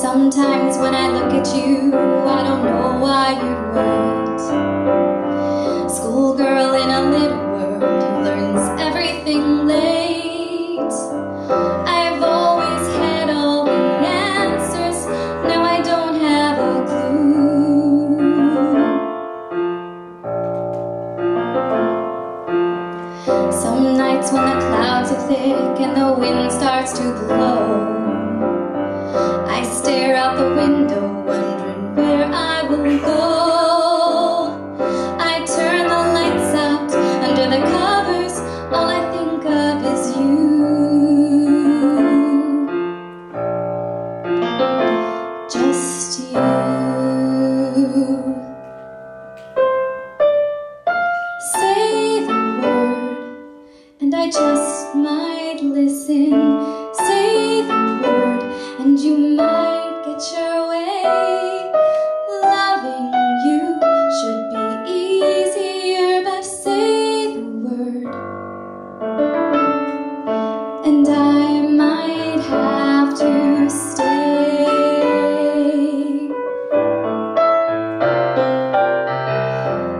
Sometimes when I look at you, I don't know why you wait. Schoolgirl in a little world who learns everything late. I've always had all the answers, now I don't have a clue. Some nights when the clouds are thick and the wind starts to blow. Stare out the window, wondering where I will go. I turn the lights out under the covers, all I think of is you. Just you. Say the word, and I just might listen. Say the word, and you might way. Loving you should be easier, but say the word, and I might have to stay.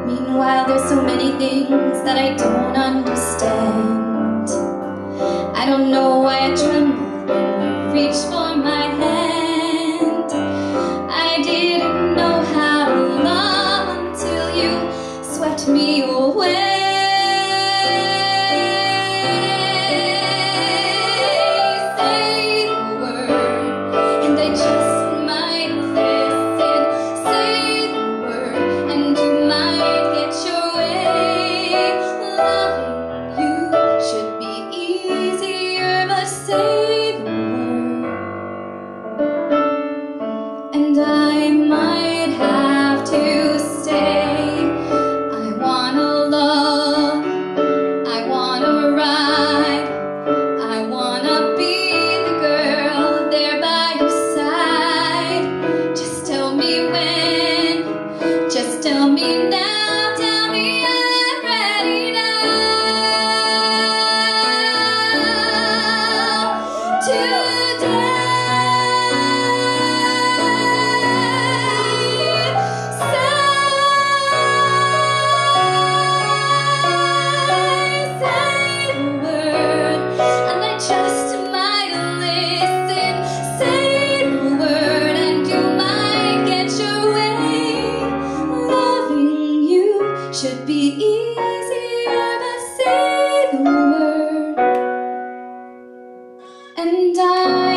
Meanwhile, there's so many things that I don't understand. I don't know why I tremble me should be easier to say the word. And I